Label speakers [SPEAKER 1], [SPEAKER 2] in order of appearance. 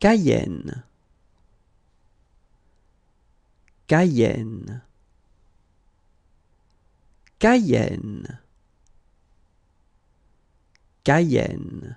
[SPEAKER 1] Cayenne. Cayenne. Cayenne. Cayenne.